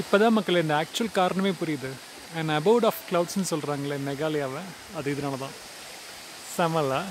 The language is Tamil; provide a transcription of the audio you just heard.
இப்போ தான் மக்கள் இந்த ஆக்சுவல் காரணமே புரியுது. அண்ட் அபவுட் ஆஃப் கிளவுட்ஸ்னு சொல்கிறாங்களே மெகாலயாவை. அது இதனால தான் செமலா.